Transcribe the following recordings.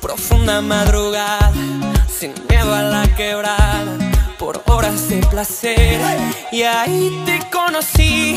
profunda madrugada, sin miedo a la quebrada, por horas de placer. Y ahí te conocí,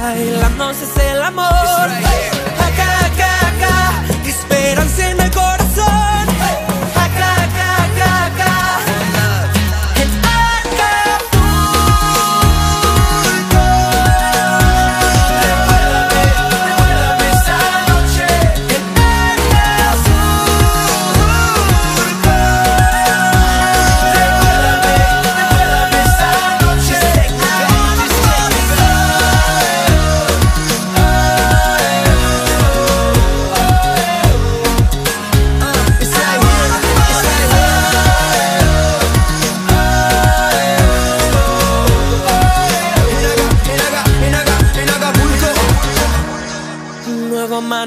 bailando es el amor.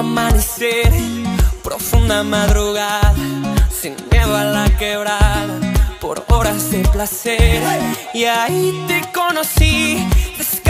Amanecer, profunda madrugada, sin miedo a la quebrada, por horas de placer. Y ahí te conocí,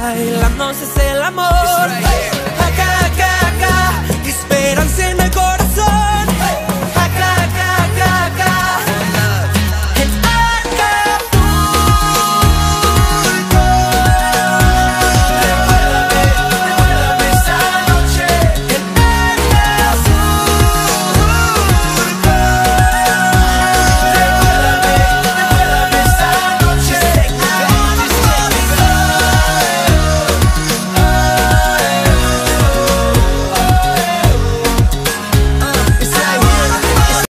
bailando es el amor. Acá, acá, acá, esperanza